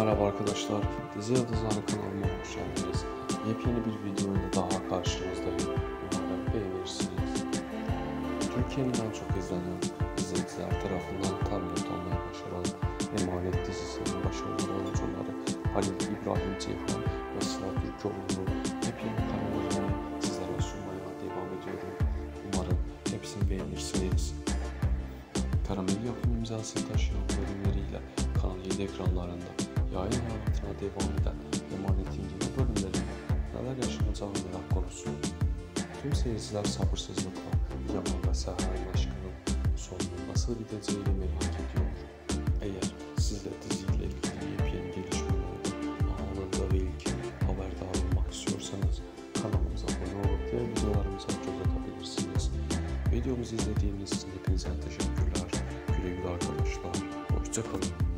Merhaba arkadaşlar, Dizi Yıldızları kanalıma hoş geldiniz. Yepyeni bir video ile daha karşınızdayım. Umarım beğenirsiniz. Türkiye'nin en çok izlenen izleyiciler tarafından tablet olmaya başaran Emanet dizisinin başarılı oyuncuları Halil İbrahim Ceyhan ve Sıla Türkoğlu'nun yepyeni kararlarını sizlere sunmaya devam ediyorum. Umarım hepsini beğenirsiniz. Karamel yapım imzasını taşıyan bölümleriyle Kanal 7 ekranlarında yayın hayatına devam eden Emanet'in yeni bölümlerinde neler yaşanacağı merak konusu. Tüm seyirciler sabırsızlıkla Yaman ve Seher'in aşkının sonunun nasıl biteceğini merak ediyor. Eğer siz de diziyle ilgili yepyeni gelişmelerden anında ve ilk haberdar olmak istiyorsanız kanalımıza abone olup diğer videolarımıza göz atabilirsiniz. Videomuzu izlediğiniz için hepinize teşekkürler. Güle güle arkadaşlar. Hoşçakalın.